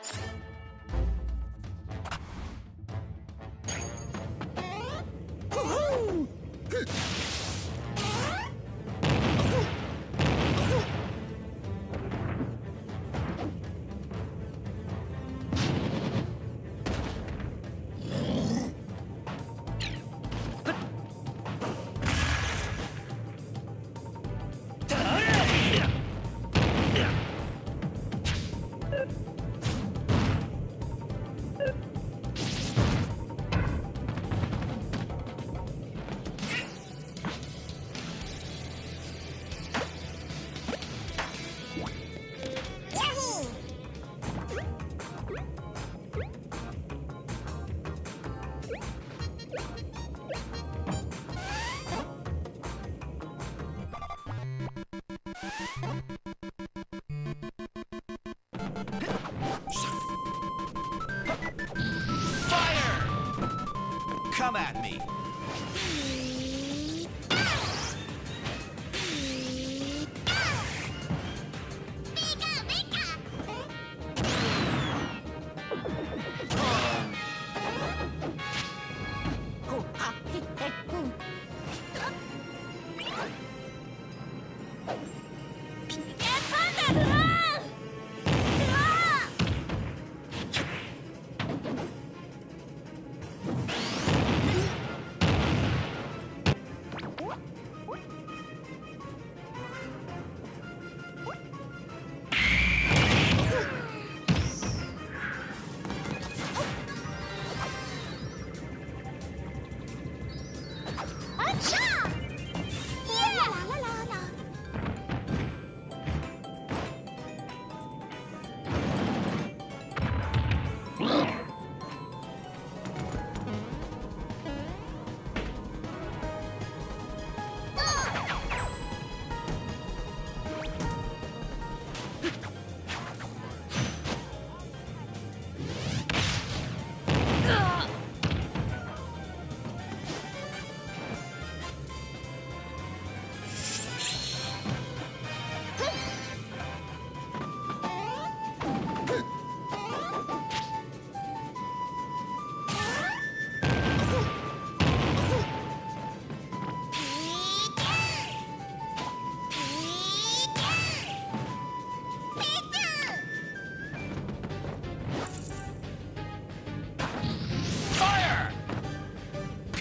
you Come at me.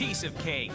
Piece of cake.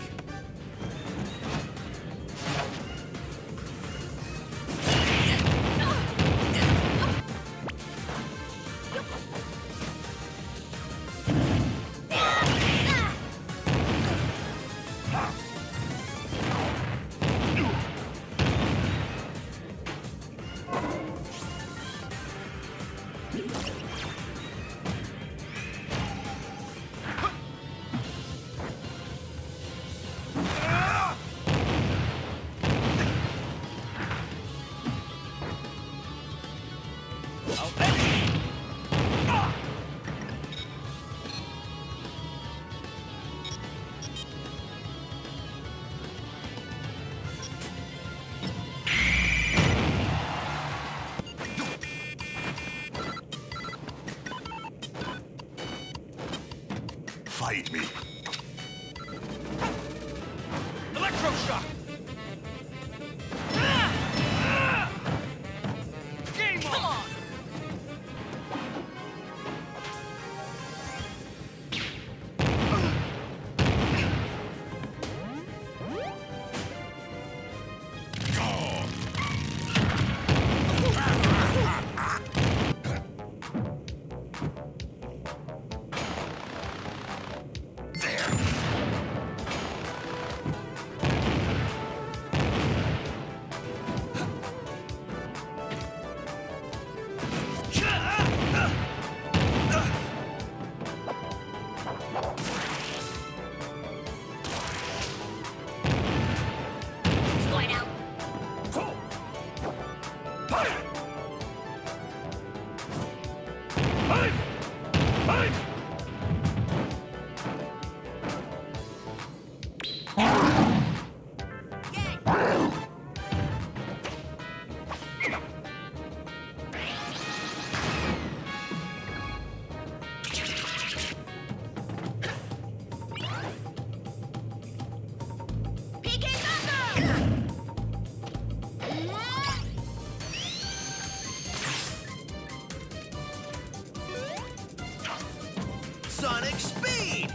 Electroshock! Sonic speed!